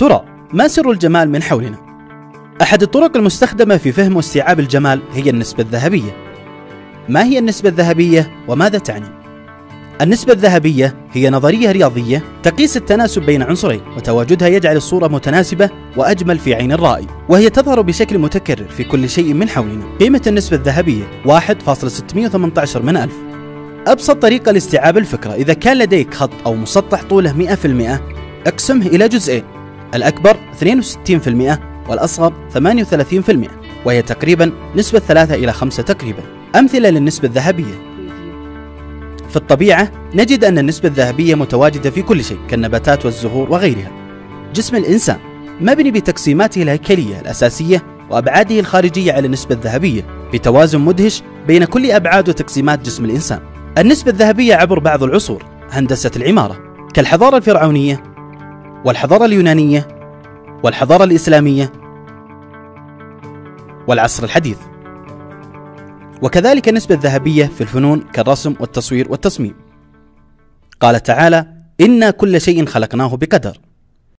ترى ما سر الجمال من حولنا؟ أحد الطرق المستخدمة في فهم واستيعاب الجمال هي النسبة الذهبية. ما هي النسبة الذهبية وماذا تعني؟ النسبة الذهبية هي نظرية رياضية تقيس التناسب بين عنصرين وتواجدها يجعل الصورة متناسبة وأجمل في عين الرائي وهي تظهر بشكل متكرر في كل شيء من حولنا قيمة النسبة الذهبية 1.618 من ألف أبسط طريقة لاستيعاب الفكرة إذا كان لديك خط أو مسطح طوله 100% اقسمه إلى جزئين الأكبر 62% والأصغر 38% وهي تقريبا نسبة 3 إلى 5 تقريبا. أمثلة للنسبة الذهبية. في الطبيعة نجد أن النسبة الذهبية متواجدة في كل شيء كالنباتات والزهور وغيرها. جسم الإنسان مبني بتقسيماته الهيكلية الأساسية وأبعاده الخارجية على النسبة الذهبية بتوازن مدهش بين كل أبعاد وتقسيمات جسم الإنسان. النسبة الذهبية عبر بعض العصور هندسة العمارة كالحضارة الفرعونية والحضارة اليونانية والحضارة الإسلامية والعصر الحديث. وكذلك النسبة الذهبية في الفنون كالرسم والتصوير والتصميم. قال تعالى إنا كل شيء خلقناه بقدر